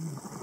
Mm-hmm.